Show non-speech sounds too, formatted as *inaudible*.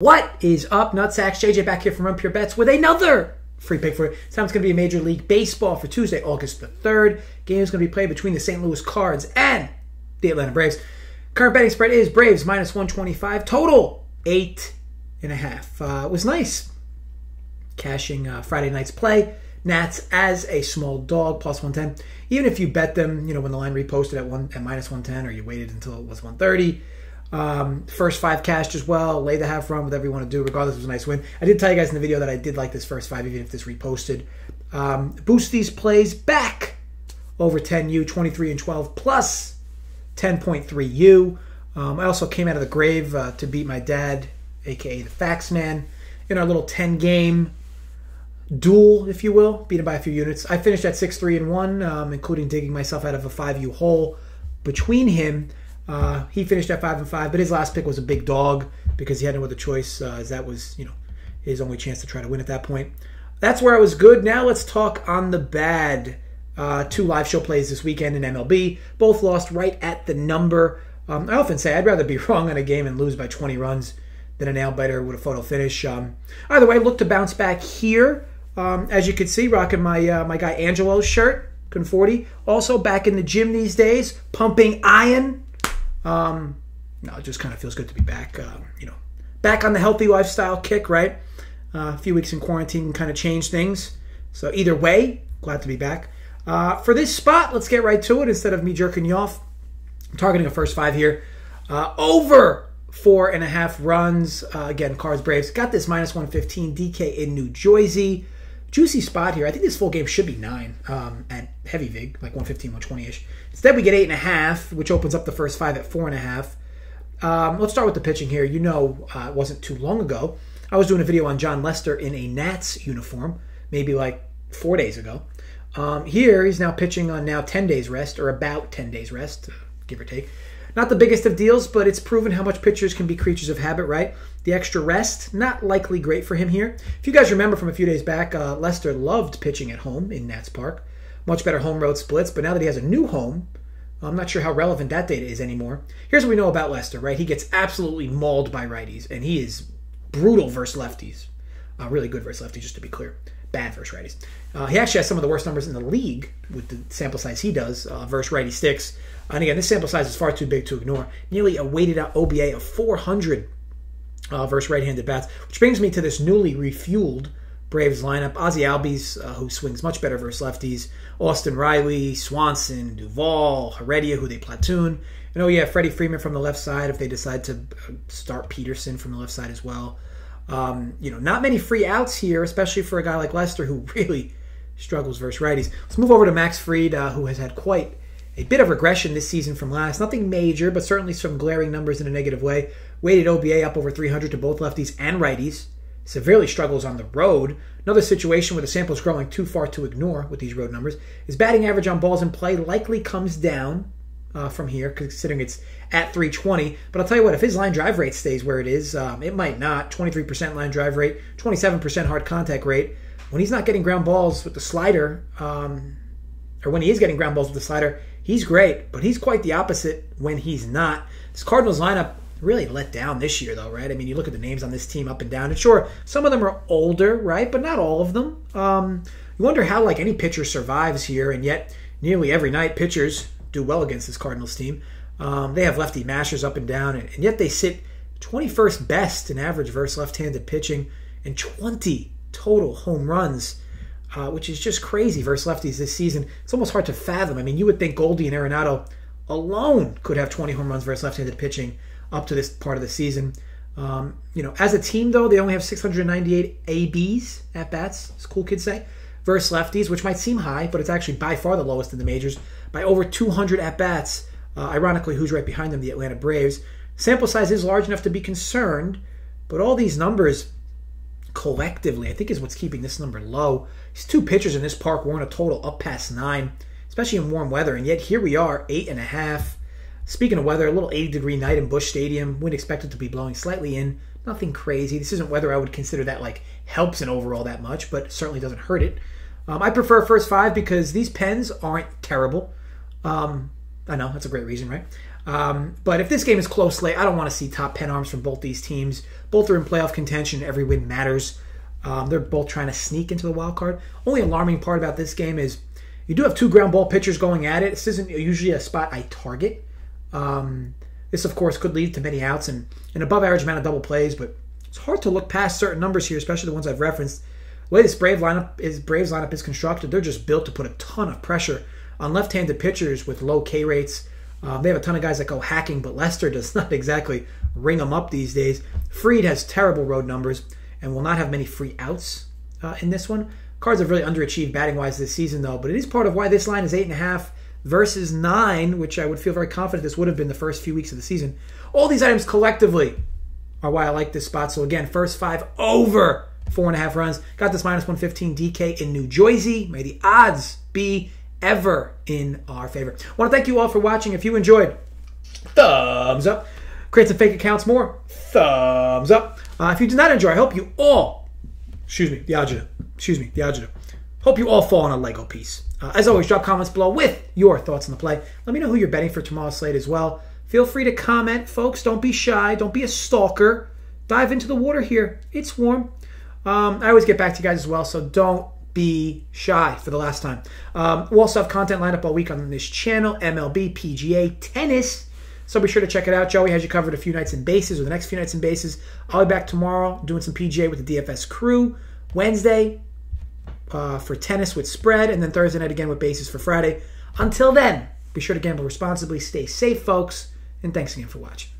What is up, Nutsacks? JJ back here from Run Pure Bets with another free pick for it. This time it's going to be a Major League Baseball for Tuesday, August the 3rd. Game is going to be played between the St. Louis Cards and the Atlanta Braves. Current betting spread is Braves minus 125. Total, eight and a half. Uh, it was nice cashing uh, Friday night's play. Nats as a small dog, plus 110. Even if you bet them, you know, when the line reposted at one at minus 110 or you waited until it was 130 um, first five cashed as well. Lay the half run, whatever you want to do. Regardless, it was a nice win. I did tell you guys in the video that I did like this first five, even if this reposted. Um, boost these plays back over 10U, 23 and 12 plus 10.3U. Um, I also came out of the grave uh, to beat my dad, aka the Factsman, in our little 10 game duel, if you will, beat him by a few units. I finished at 6 3 and 1, um, including digging myself out of a 5U hole between him uh, he finished at five and five, but his last pick was a big dog because he had no other choice, uh, as that was you know his only chance to try to win at that point. That's where I was good. Now let's talk on the bad. Uh, two live show plays this weekend in MLB, both lost right at the number. Um, I often say I'd rather be *laughs* wrong on a game and lose by 20 runs than a nail biter with a photo finish. Um, either way, look to bounce back here. Um, as you can see, rocking my uh, my guy Angelo's shirt, Conforti. Also back in the gym these days, pumping iron um, no, it just kind of feels good to be back. Uh, you know, back on the healthy lifestyle kick. Right, uh, a few weeks in quarantine kind of changed things. So either way, glad to be back. Uh, for this spot, let's get right to it. Instead of me jerking you off, I'm targeting a first five here. Uh, over four and a half runs. Uh, again, Cards Braves got this minus 115 DK in New Jersey. Juicy spot here. I think this full game should be nine um, at heavy vig, like 115, 120 ish. Instead, we get eight and a half, which opens up the first five at four and a half. Um, let's start with the pitching here. You know, uh, it wasn't too long ago. I was doing a video on Jon Lester in a Nats uniform, maybe like four days ago. Um, here, he's now pitching on now 10 days rest, or about 10 days rest, give or take. Not the biggest of deals, but it's proven how much pitchers can be creatures of habit, right? The extra rest, not likely great for him here. If you guys remember from a few days back, uh, Lester loved pitching at home in Nats Park. Much better home road splits, but now that he has a new home, I'm not sure how relevant that data is anymore. Here's what we know about Lester, right? He gets absolutely mauled by righties, and he is brutal versus lefties. Uh, really good versus lefties, just to be clear. Bad versus righties. Uh, he actually has some of the worst numbers in the league with the sample size he does uh, versus righty sticks. And again, this sample size is far too big to ignore. Nearly a weighted out OBA of 400 uh, versus right-handed bats, which brings me to this newly refueled Braves lineup. Ozzie Albies, uh, who swings much better versus lefties. Austin Riley, Swanson, Duvall, Heredia, who they platoon. And oh yeah, Freddie Freeman from the left side if they decide to uh, start Pederson from the left side as well. Um, you know, not many free outs here, especially for a guy like Lester who *laughs* really struggles versus righties. Let's move over to Max Fried, uh, who has had quite a bit of regression this season from last. Nothing major, but certainly some glaring numbers in a negative way. Weighted OBA up over 300 to both lefties and righties. Severely struggles on the road. Another situation where the sample is growing too far to ignore with these road numbers. His batting average on balls in play likely comes down uh, from here, considering it's at 320. But I'll tell you what, if his line drive rate stays where it is, um, it might not. 23% line drive rate, 27% hard contact rate. When he's not getting ground balls with the slider, um, or when he is getting ground balls with the slider, he's great, but he's quite the opposite when he's not. This Cardinals lineup really let down this year, though, right? I mean, you look at the names on this team up and down, and sure, some of them are older, right? But not all of them. Um, you wonder how, like, any pitcher survives here, and yet nearly every night pitchers do well against this Cardinals team. Um, they have lefty mashers up and down, and, and yet they sit 21st best in average versus left-handed pitching and 20 total home runs uh, which is just crazy versus lefties this season. It's almost hard to fathom. I mean, you would think Goldie and Arenado alone could have 20 home runs versus left-handed pitching up to this part of the season. Um, you know, as a team though, they only have 698 ABs at bats. As cool kids say, versus lefties, which might seem high, but it's actually by far the lowest in the majors by over 200 at bats. Uh, ironically, who's right behind them? The Atlanta Braves. Sample size is large enough to be concerned, but all these numbers collectively, I think, is what's keeping this number low. These two pitchers in this park weren't a total up past nine, especially in warm weather, and yet here we are, eight and a half. Speaking of weather, a little 80 degree night in Busch Stadium. Wind expected to be blowing slightly in. Nothing crazy. This isn't weather I would consider that like helps an overall that much, but certainly doesn't hurt it. Um, I prefer first five because these pens aren't terrible. Um, I know that's a great reason, right? Um, but if this game is close late, I don't want to see top 10 arms from both these teams. Both are in playoff contention. Every win matters. Um, they're both trying to sneak into the wild card. Only alarming part about this game is you do have two ground ball pitchers going at it. This isn't usually a spot I target. Um, this, of course, could lead to many outs and an above average amount of double plays, but it's hard to look past certain numbers here, especially the ones I've referenced. The way this Brave lineup is Braves lineup is constructed, they're just built to put a ton of pressure on left-handed pitchers with low K rates. Um, they have a ton of guys that go hacking, but Lester does *laughs* not exactly ring them up these days. Fried has terrible road numbers and will not have many free outs uh, in this one. Cards have really underachieved batting wise this season, though, but it is part of why this line is eight and a half versus nine, which I would feel very confident this would have been the first few weeks of the season. All these items collectively are why I like this spot. So again, first five over four and a half runs. Got this minus 115 DK in New Jersey. May the odds be ever in our favor. I want to thank you all for watching. If you enjoyed, thumbs up. Create some fake accounts more, thumbs up. Uh, if you did not enjoy, I hope you all, excuse me, the adjective, excuse me, the adjective. Hope you all fall on a Lego piece. Uh, as always, drop comments below with your thoughts on the play. Let me know who you're betting for tomorrow's slate as well. Feel free to comment, folks. Don't be shy. Don't be a stalker. Dive into the water here. It's warm. Um, I always get back to you guys as well, so don't be shy for the last time. Um, we'll also have content lined up all week on this channel MLB, PGA, tennis. So be sure to check it out. Joey has you covered a few nights in bases or the next few nights in bases. I'll be back tomorrow doing some PGA with the DFS crew. Wednesday uh, for tennis with spread, and then Thursday night again with bases for Friday. Until then, be sure to gamble responsibly, stay safe, folks, and thanks again for watching.